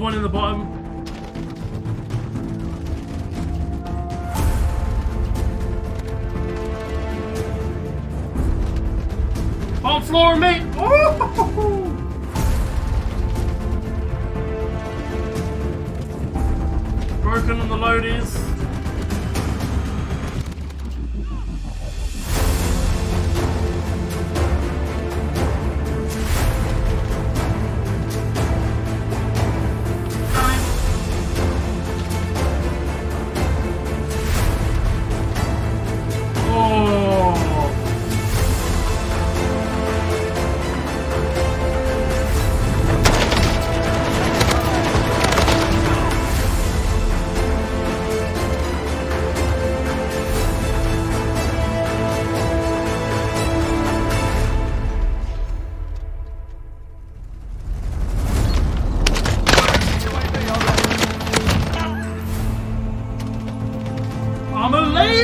one in the bottom. Bottom floor, mate! Oh! Broken on the loadies. Oh!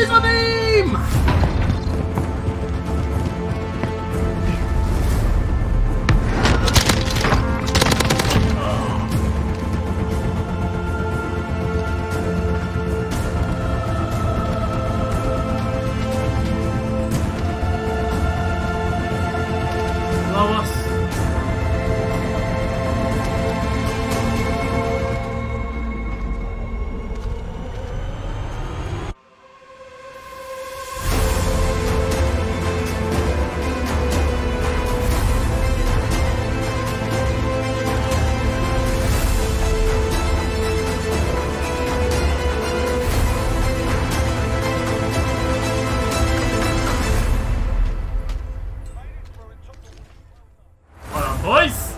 Laser beam! ボイス